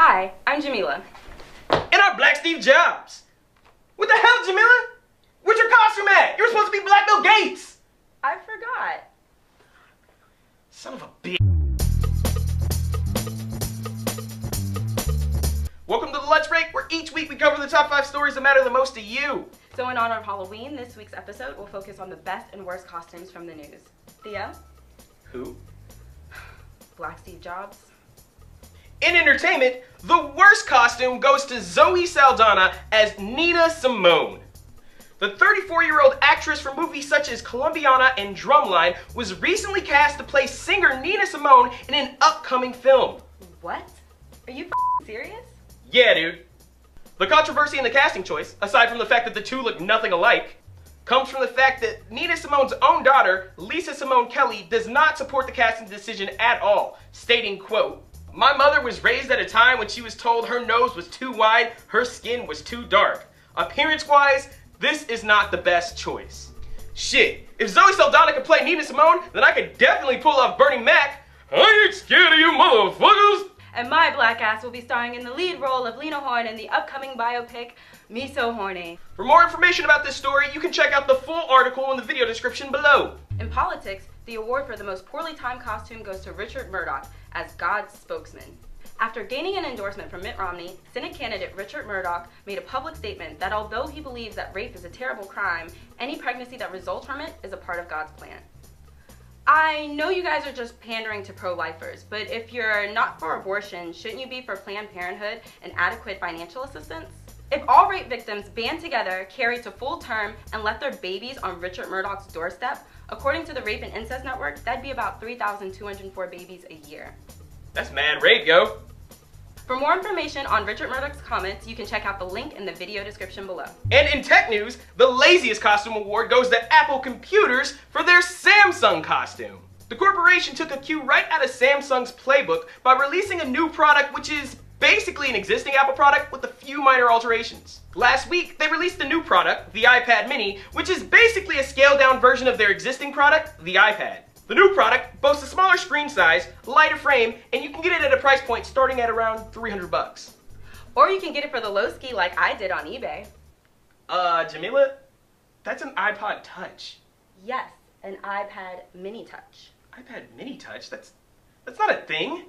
Hi, I'm Jamila. And I'm Black Steve Jobs. What the hell, Jamila? Where's your costume at? You're supposed to be Black Bill Gates. I forgot. Son of a bitch. Welcome to the lunch break, where each week we cover the top five stories that matter the most to you. So, in honor of Halloween, this week's episode will focus on the best and worst costumes from the news. Theo, Who? Black Steve Jobs. In entertainment, the worst costume goes to Zoe Saldana as Nina Simone. The 34 year old actress from movies such as Columbiana and Drumline was recently cast to play singer Nina Simone in an upcoming film. What? Are you serious? Yeah, dude. The controversy in the casting choice, aside from the fact that the two look nothing alike, comes from the fact that Nina Simone's own daughter, Lisa Simone Kelly, does not support the casting decision at all, stating, quote, My mother was raised at a time when she was told her nose was too wide, her skin was too dark. Appearance-wise, this is not the best choice. Shit, if Zoe Saldana could play Nina Simone, then I could definitely pull off Bernie Mac. I ain't scared of you motherfuckers! And my black ass will be starring in the lead role of Lena Horne in the upcoming biopic, Me So Horny. For more information about this story, you can check out the full article in the video description below. In politics, the award for the most poorly timed costume goes to Richard Mourdock as God's spokesman. After gaining an endorsement from Mitt Romney, Senate candidate Richard Mourdock made a public statement that although he believes that rape is a terrible crime, any pregnancy that results from it is a part of God's plan. I know you guys are just pandering to pro lifers, but if you're not for abortion, shouldn't you be for Planned Parenthood and adequate financial assistance? If all rape victims band together, carry to full term, and left their babies on Richard Mourdock's doorstep, according to the Rape and Incest Network, that'd be about 3,204 babies a year. That's mad rape, yo. For more information on Richard Mourdock's comments, you can check out the link in the video description below. And in tech news, the laziest costume award goes to Apple Computers for their Samsung costume. The corporation took a cue right out of Samsung's playbook by releasing a new product which is basically an existing Apple product with a few minor alterations. Last week, they released a new product, the iPad mini, which is basically a scaled down version of their existing product, the iPad. The new product boasts a smaller screen size, lighter frame, and you can get it at a price point starting at around 300 bucks. Or you can get it for the low ski like I did on eBay. Uh, Jamila, that's an iPod Touch. Yes, an iPad mini touch. iPad mini touch? That's that's not a thing.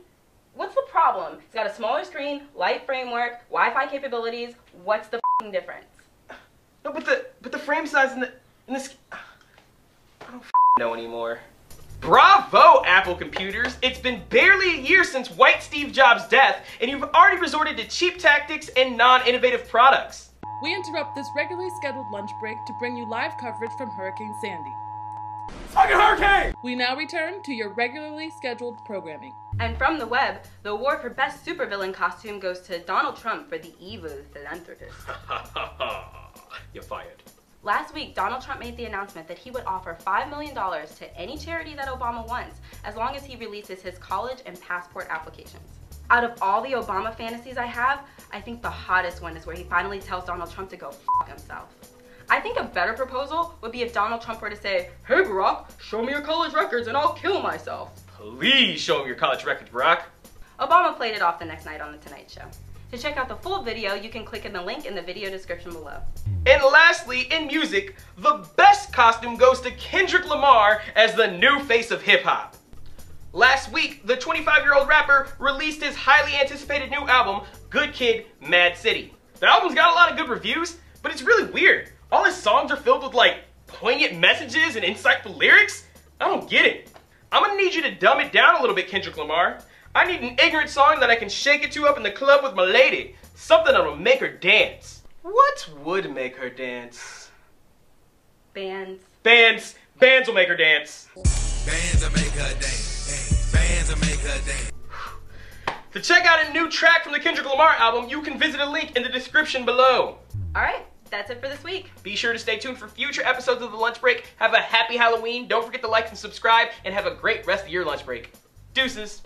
What's the problem? It's got a smaller screen, light framework, Wi-Fi capabilities. What's the fing difference? No, but the but the frame size and the and this I don't know anymore. Bravo, Apple computers! It's been barely a year since white Steve Jobs' death, and you've already resorted to cheap tactics and non-innovative products. We interrupt this regularly scheduled lunch break to bring you live coverage from Hurricane Sandy. Fucking hurricane! We now return to your regularly scheduled programming. And from the web, the award for best supervillain costume goes to Donald Trump for the evil philanthropist. Ha ha, you're fired. Last week, Donald Trump made the announcement that he would offer $5 million to any charity that Obama wants, as long as he releases his college and passport applications. Out of all the Obama fantasies I have, I think the hottest one is where he finally tells Donald Trump to go f himself. I think a better proposal would be if Donald Trump were to say, Hey Barack, show me your college records and I'll kill myself. Please show me your college records, Barack. Obama played it off the next night on The Tonight Show. To check out the full video, you can click in the link in the video description below. And lastly, in music, the best costume goes to Kendrick Lamar as the new face of hip hop. Last week, the 25 year old rapper released his highly anticipated new album, Good Kid, Mad City. The album's got a lot of good reviews, but it's really weird. All his songs are filled with like poignant messages and insightful lyrics. I don't get it. I'm gonna need you to dumb it down a little bit, Kendrick Lamar. I need an ignorant song that I can shake it to up in the club with my lady. Something that'll make her dance. What would make her dance? Bands. Bands. Bands will make her dance. Bands will make her dance. Bands will make her dance. To check out a new track from the Kendrick Lamar album, you can visit a link in the description below. Alright, that's it for this week. Be sure to stay tuned for future episodes of The Lunch Break. Have a happy Halloween. Don't forget to like and subscribe, and have a great rest of your lunch break. Deuces.